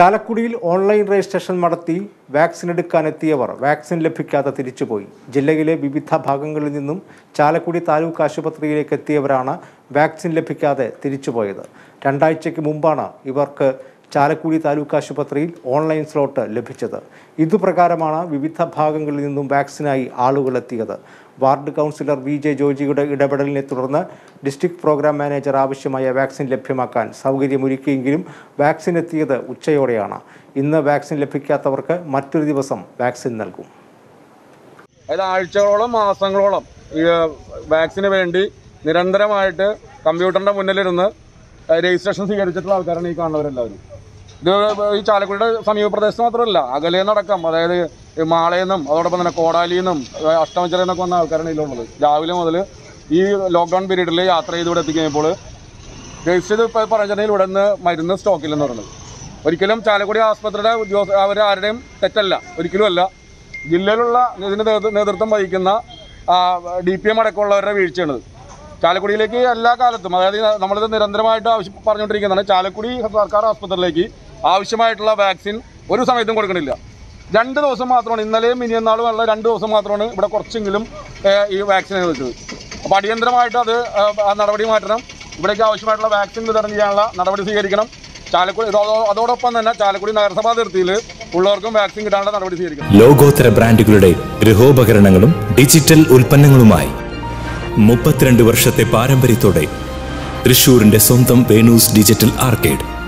ചാലക്കുടിയിൽ online registration നടത്തി vaccine എടുക്കാനെത്തിയവർ വാക്സിൻ ലഭിക്കാതെ തിരിച്ചുപോയി. ജില്ലയിലെ വിവിധ ഭാഗങ്ങളിൽ നിന്നും ചാലക്കുടി താലൂക്ക് ആശുപത്രിയിലേക്ക് എത്തിയവരാണ് വാക്സിൻ ലഭിക്കാതെ തിരിച്ചുപോയത്. രണ്ടാഴ്ചയ്ക്ക് മുമ്പാണ് ഇവർക്ക് ചാലക്കുടി താലൂക്ക് ആശുപത്രിയിൽ ഓൺലൈൻ സ്ലോട്ട് ലഭിച്ചത്. ഇതുപ്രകാരമാണ് വിവിധ ഭാഗങ്ങളിൽ നിന്നും വാക്സിനായി ആളുകൾ എത്തിയത്. വാർഡ് കൗൺസിലർ വി ജെ ജോജിയുടെ ഇടപെടലിനെ തുടർന്ന് ഡിസ്ട്രിക്ട് പ്രോഗ്രാം മാനേജർ ആവശ്യമായ വാക്സിൻ ലഭ്യമാക്കാൻ സൗകര്യമൊരുക്കിയെങ്കിലും വാക്സിൻ എത്തിയത് ഉച്ചയോടെയാണ്. ഇന്ന് വാക്സിൻ ലഭിക്കാത്തവർക്ക് മറ്റൊരു ദിവസം വാക്സിൻ നൽകും. അതായത് ആഴ്ചകളോളം മാസങ്ങളോളം വാക്സിന് വേണ്ടി നിരന്തരമായിട്ട് കമ്പ്യൂട്ടറിന്റെ മുന്നിലിരുന്ന് രജിസ്ട്രേഷൻ സ്വീകരിച്ചിട്ടുള്ള ആൾക്കാരാണ് ഈ കാണുന്നവരെല്ലാവരും. ഈ ചാലക്കുടിയുടെ സമീപ പ്രദേശത്ത് മാത്രമല്ല നടക്കാം അതായത് നിന്നും അതോടൊപ്പം തന്നെ കോടാലിയിൽ നിന്നും അഷ്ടമച്ചിറയിൽ നിന്നൊക്കെ വന്ന ആൾക്കാരാണ് ഇതിലുള്ളത്. രാവിലെ മുതൽ ഈ ലോക്ക്ഡൗൺ പീരീഡിൽ യാത്ര ചെയ്ത് ഇവിടെ എത്തിക്കഴിഞ്ഞപ്പോൾ രജിസ്റ്റർ ഇപ്പോൾ പറഞ്ഞിട്ടുണ്ടെങ്കിൽ ഇവിടെ നിന്ന് മരുന്ന് സ്റ്റോക്കില്ലെന്ന് പറയുന്നത് ഒരിക്കലും ചാലക്കുടി ആസ്പത്രിയുടെ ഉദ്യോഗസ്ഥ അവർ ആരുടെയും തെറ്റല്ല ഒരിക്കലും അല്ല. ജില്ലയിലുള്ള ഇതിന് നേതൃത്വം വഹിക്കുന്ന ഡി പി എം അടക്കമുള്ളവരുടെ വീഴ്ചയാണിത് ചാലക്കുടിയിലേക്ക് എല്ലാ കാലത്തും അതായത് നമ്മളിത് നിരന്തരമായിട്ട് ആവശ്യം പറഞ്ഞുകൊണ്ടിരിക്കുന്നതാണ് ചാലക്കുടി സർക്കാർ ആസ്പത്രിയിലേക്ക് ആവശ്യമായിട്ടുള്ള വാക്സിൻ ഒരു സമയത്തും കൊടുക്കണില്ല. രണ്ട് ദിവസം മാത്രമാണ്. ഇന്നലെയും മിനിയന്നാളും ഉള്ള രണ്ട് ദിവസം മാത്രമാണ് ഇവിടെ കുറച്ചെങ്കിലും ഈ വാക്സിൻ വെച്ചത് അപ്പോൾ അടിയന്തരമായിട്ട് അത് നടപടി മാറ്റണം. ഇവിടേക്ക് ആവശ്യമായിട്ടുള്ള വാക്സിൻ വിതരണം ചെയ്യാനുള്ള നടപടി സ്വീകരിക്കണം. ചാലക്കുടി അതോ- അതോടൊപ്പം തന്നെ ചാലക്കുടി നഗരസഭാ അതിർത്തിയിൽ ഉള്ളവർക്കും വാക്സിൻ കിട്ടാനുള്ള നടപടി സ്വീകരിക്കണം. ലോകോത്തര ബ്രാൻഡുകളുടെ ഗൃഹോപകരണങ്ങളും ഡിജിറ്റൽ ഉൽപ്പന്നങ്ങളുമായി മുപ്പത്തിരണ്ട് വർഷത്തെ പാരമ്പര്യത്തോടെ തൃശൂരിന്റെ സ്വന്തം വേണൂസ് ഡിജിറ്റൽ ആർക്കേഡ്.